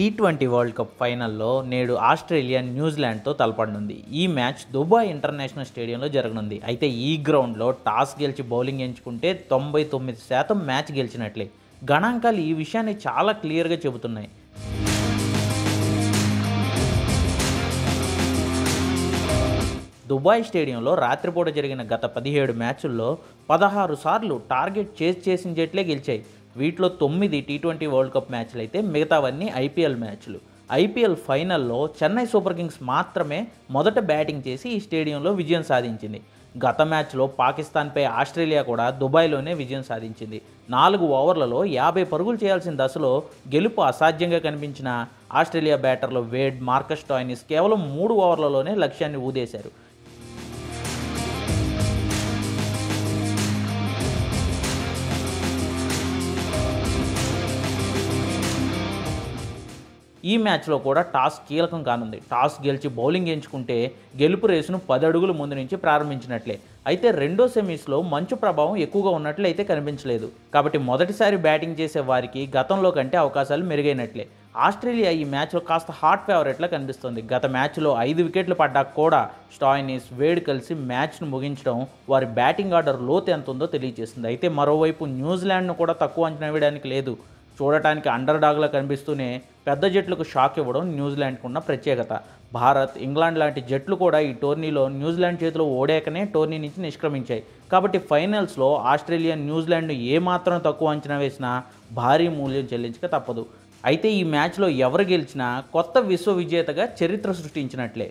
T twenty world cup ఫైనల్లో నేడు Australia న్యూజిలాండ్తో తలపడనుంది. ఈ మ్యాచ్ దుబాయ్ ఇంటర్నేషనల్ స్టేడియంలో జరగనుంది. అయితే ఈ గ్రౌండ్లో టాస్ గెలిచి బౌలింగ్ ఎంచుకుంటే తొంభై తొమ్మిది శాతం మ్యాచ్ గెలిచినట్లే. గణాంకాలు ఈ విషయాన్ని చాలా క్లియర్గా చెబుతున్నాయి. దుబాయ్ స్టేడియంలో రాత్రిపూట జరిగిన గత పదిహేడు మ్యాచుల్లో పదహారు సార్లు టార్గెట్ చేసి చేసిన జట్లే గెలిచాయి. వీటిలో తొమ్మిది టీ ట్వంటీ వరల్డ్ కప్ మ్యాచ్లు అయితే మిగతావన్నీ ఐపీఎల్ మ్యాచ్లు ఐపీఎల్ ఫైనల్లో చెన్నై సూపర్ కింగ్స్ మాత్రమే మొదట బ్యాటింగ్ చేసి ఈ స్టేడియంలో విజయం సాధించింది. గత మ్యాచ్లో పాకిస్తాన్పై ఆస్ట్రేలియా కూడా దుబాయ్లోనే విజయం సాధించింది. నాలుగు ఓవర్లలో యాభై పరుగులు చేయాల్సిన దశలో గెలుపు అసాధ్యంగా కనిపించిన ఆస్ట్రేలియా బ్యాటర్లు వేడ్ మార్కస్ టాయినిస్ కేవలం మూడు ఓవర్లలోనే లక్ష్యాన్ని ఊదేశారు. ఈ మ్యాచ్లో కూడా టాస్ కీలకం కానుంది. టాస్ గెలిచి బౌలింగ్ ఎంచుకుంటే గెలుపు రేసును పది అడుగుల ముందు నుంచి ప్రారంభించినట్లే. అయితే రెండో సెమీస్లో మంచు ప్రభావం ఎక్కువగా ఉన్నట్లు అయితే కనిపించలేదు. కాబట్టి మొదటిసారి బ్యాటింగ్ చేసే వారికి గతంలో కంటే అవకాశాలు మెరుగైనట్లే. ఆస్ట్రేలియా ఈ మ్యాచ్లో కాస్త హాట్ ఫేవరెట్లా కనిపిస్తుంది. గత మ్యాచ్లో ఐదు వికెట్లు పడ్డాక కూడా స్టాయినిస్ వేడ్ కలిసి మ్యాచ్ను ముగించడం వారి బ్యాటింగ్ ఆర్డర్ లోతు ఎంత ఉందో తెలియజేస్తుంది అయితే మరోవైపు న్యూజిలాండ్ను కూడా తక్కువ అంచనా వేయడానికి లేదు. చూడటానికి అండర్ డాగ్లా కనిపిస్తూనే పెద్ద జట్లకు షాక్ ఇవ్వడం న్యూజిలాండ్కు ఉన్న ప్రత్యేకత. భారత్ ఇంగ్లాండ్ లాంటి జట్లు కూడా ఈ టోర్నీలో న్యూజిలాండ్ చేతిలో ఓడాకనే టోర్నీ నుంచి నిష్క్రమించాయి. కాబట్టి ఫైనల్స్లో ఆస్ట్రేలియా న్యూజిలాండ్ను ఏమాత్రం తక్కువ అంచనా వేసినా భారీ మూల్యం చెల్లించక తప్పదు. అయితే ఈ మ్యాచ్లో ఎవరు గెలిచినా కొత్త విశ్వ విజేతగా చరిత్ర సృష్టించినట్లే.